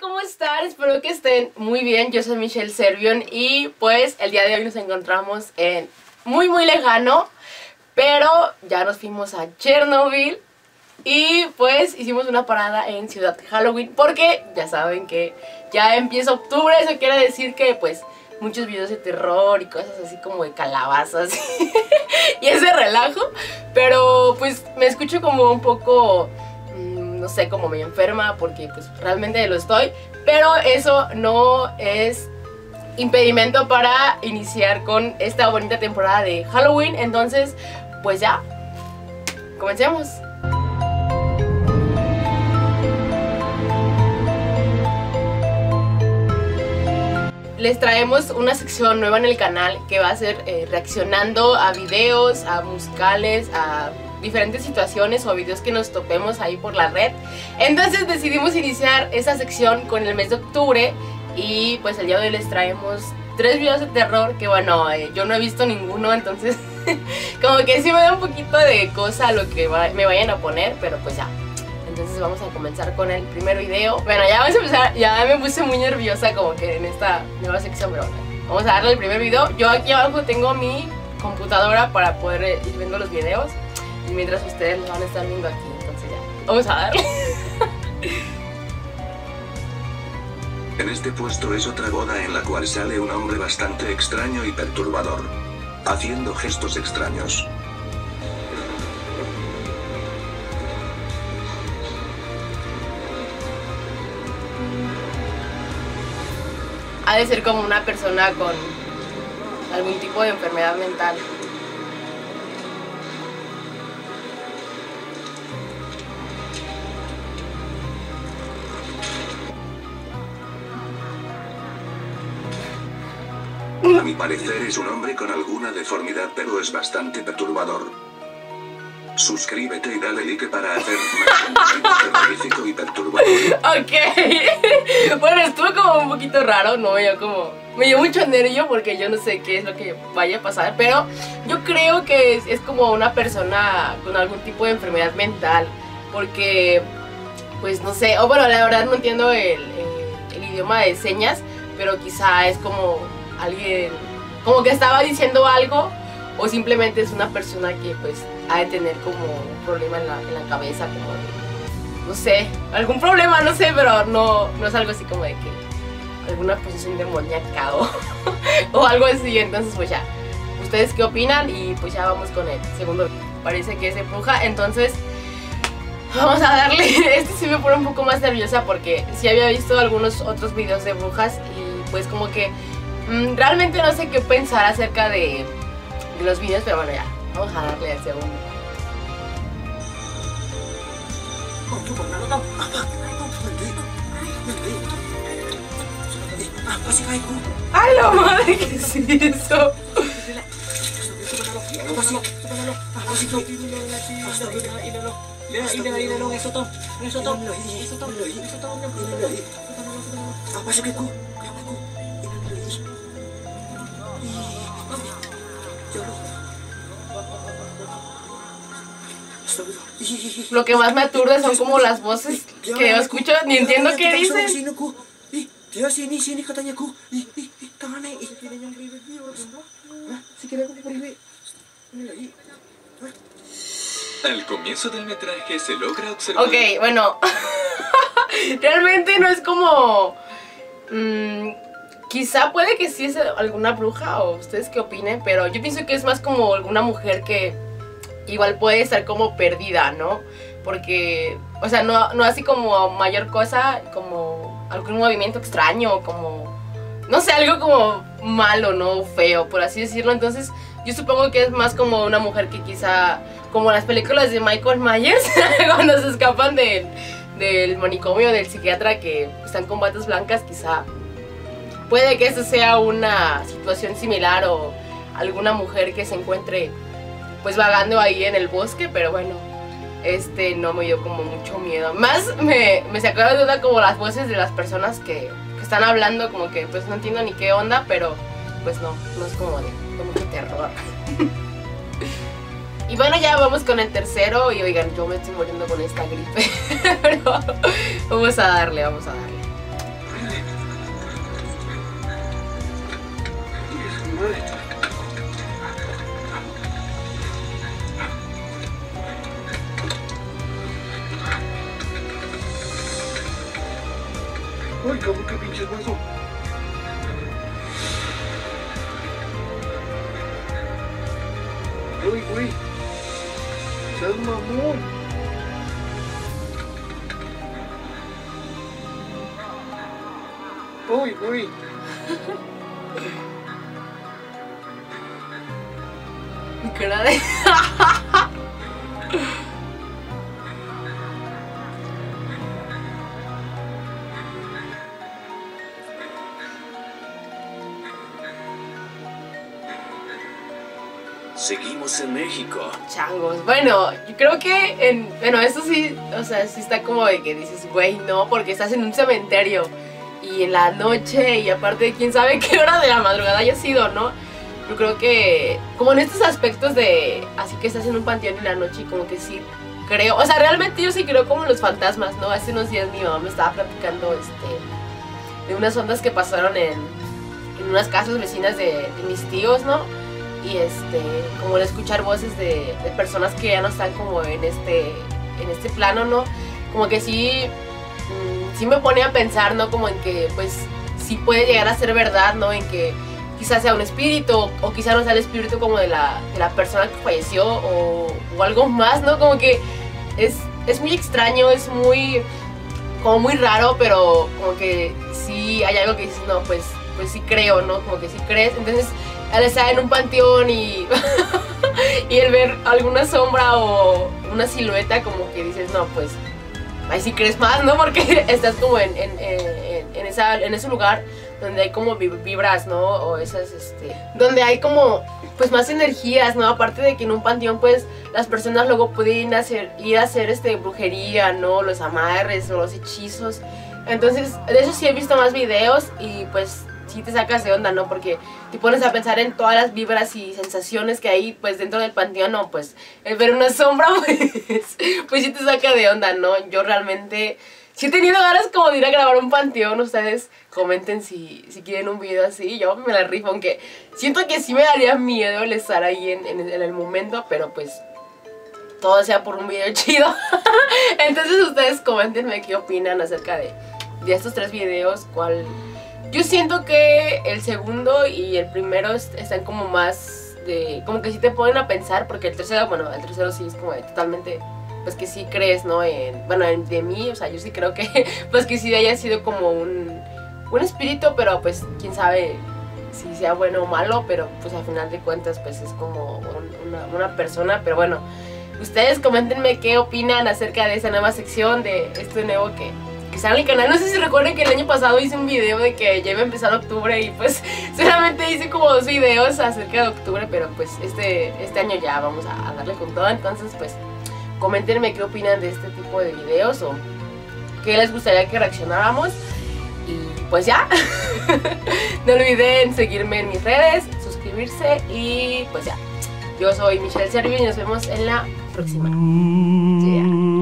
¿Cómo están? Espero que estén muy bien. Yo soy Michelle Servion y pues el día de hoy nos encontramos en muy muy lejano, pero ya nos fuimos a Chernobyl y pues hicimos una parada en Ciudad Halloween porque ya saben que ya empieza octubre, eso quiere decir que pues muchos videos de terror y cosas así como de calabazas y ese relajo, pero pues me escucho como un poco no sé, como me enferma, porque pues realmente lo estoy, pero eso no es impedimento para iniciar con esta bonita temporada de Halloween, entonces pues ya, comencemos. les traemos una sección nueva en el canal que va a ser eh, reaccionando a videos, a musicales, a diferentes situaciones o videos que nos topemos ahí por la red. Entonces decidimos iniciar esa sección con el mes de octubre y pues el día de hoy les traemos tres videos de terror que bueno, eh, yo no he visto ninguno, entonces como que sí me da un poquito de cosa lo que me vayan a poner, pero pues ya. Entonces vamos a comenzar con el primer video. Bueno, ya vamos a empezar, ya me puse muy nerviosa como que en esta nueva sección, pero vamos a darle el primer video. Yo aquí abajo tengo mi computadora para poder ir viendo los videos y mientras ustedes lo van a estar viendo aquí, entonces ya, vamos a darle. En este puesto es otra boda en la cual sale un hombre bastante extraño y perturbador. Haciendo gestos extraños. Ha de ser como una persona con algún tipo de enfermedad mental. Parecer es un hombre con alguna deformidad pero es bastante perturbador. Suscríbete y dale like para hacer más terrorífico y perturbador. Ok. bueno, estuvo como un poquito raro, ¿no? Yo como... Me dio mucho nervio porque yo no sé qué es lo que vaya a pasar, pero yo creo que es, como una persona con algún tipo de enfermedad mental, porque, pues no sé, o bueno, la verdad no entiendo el, el idioma de señas, pero quizá es como alguien como que estaba diciendo algo o simplemente es una persona que pues ha de tener como un problema en la, en la cabeza, como no sé, algún problema, no sé, pero no, no es algo así como de que alguna posición demoníaca o, o algo así, entonces pues ya, ¿ustedes qué opinan? Y pues ya vamos con el segundo, parece que es de bruja, entonces vamos a darle, este sí me pone un poco más nerviosa porque sí había visto algunos otros videos de brujas y pues como que realmente no sé qué pensar acerca de, los videos, pero bueno, ya, vamos a darle al segundo. ¡Ay, la madre! ¿Qué es eso? Lo que más me aturde son como las voces que yo escucho, ni entiendo qué dicen. Al comienzo del metraje se logra observar... Ok, bueno, realmente no es como... Mmm, quizá puede que sí es alguna bruja o ustedes qué opinen, pero yo pienso que es más como alguna mujer que igual puede estar como perdida, ¿no? Porque, o sea, no, no así como mayor cosa, como algún movimiento extraño, como, no sé, algo como malo, ¿no? Feo, por así decirlo. Entonces, yo supongo que es más como una mujer que quizá, como las películas de Michael Myers, cuando se escapan del, del manicomio del psiquiatra que están con batas blancas, quizá puede que eso sea una situación similar o alguna mujer que se encuentre pues vagando ahí en el bosque, pero bueno, este no me dio como mucho miedo. Más me, me sacó de duda como las voces de las personas que, que, están hablando, como que pues no entiendo ni qué onda, pero pues no, no es como de, de mucho terror. Y bueno, ya vamos con el tercero y oigan, yo me estoy muriendo con esta gripe. pero vamos a darle, vamos a darle. Uy, cabrón, qué pinche hueso. Uy, güey. Seas mamón. Uy, güey. Mi cara de. Seguimos en México. Changos. Bueno, yo creo que en. Bueno, eso sí, o sea, sí está como de que dices, güey, no, porque estás en un cementerio y en la noche y aparte, quién sabe qué hora de la madrugada haya sido, ¿no? Yo creo que, como en estos aspectos de. Así que estás en un panteón en la noche y como que sí creo. O sea, realmente yo sí creo como los fantasmas, ¿no? Hace unos días mi mamá me estaba platicando este, de unas ondas que pasaron en, en unas casas vecinas de mis tíos, ¿no? Y este como el escuchar voces de, personas que ya no están como en este en este plano no como que sí mmm, sí me pone a pensar no como en que pues sí puede llegar a ser verdad no en que quizás sea un espíritu o quizás no sea el espíritu como de la, de la persona que falleció o, o, algo más no como que es, es muy extraño es muy como muy raro pero como que sí hay algo que dices no pues pues sí creo no como que sí crees. Entonces al estar en un panteón y, y el ver alguna sombra o una silueta, como que dices, no, pues ahí sí crees más, ¿no? Porque estás como en, en, en, en, esa, en ese lugar donde hay como vibras, ¿no? O esas, este, donde hay como, pues más energías, ¿no? Aparte de que en un panteón, pues, las personas luego pueden hacer, ir a hacer, este, brujería, ¿no? Los amarres los hechizos. Entonces, de eso sí he visto más videos y, pues, sí te sacas de onda, ¿no? Porque te pones a pensar en todas las vibras y sensaciones que hay, pues, dentro del panteón, ¿no? Pues, el ver una sombra, pues, pues sí te saca de onda, ¿no? Yo realmente sí he tenido ganas como de ir a grabar un panteón, ustedes comenten si, si quieren un video así, yo me la rifo, aunque siento que sí me daría miedo el estar ahí en, en, en el momento, pero pues todo sea por un video chido. Entonces ustedes comentenme qué opinan acerca de, de estos tres videos, cuál... Yo siento que el segundo y el primero están como más de... Como que sí te ponen a pensar, porque el tercero, bueno, el tercero sí es como de totalmente... Pues que sí crees, ¿no? En, bueno, en, de mí, o sea, yo sí creo que... Pues que sí haya sido como un, un espíritu, pero pues quién sabe si sea bueno o malo, pero pues al final de cuentas pues es como un, una, una persona, pero bueno... Ustedes coméntenme qué opinan acerca de esa nueva sección, de este nuevo que, que sale el canal. No sé si recuerden que el año pasado hice un video de que ya iba a empezar octubre y pues solamente hice como dos videos acerca de octubre, pero pues este, este año ya vamos a, a darle con todo. Entonces pues coméntenme qué opinan de este tipo de videos o qué les gustaría que reaccionáramos. Y pues ya, no olviden seguirme en mis redes, suscribirse y pues ya. Yo soy Michelle Servio y nos vemos en la próxima. Yeah.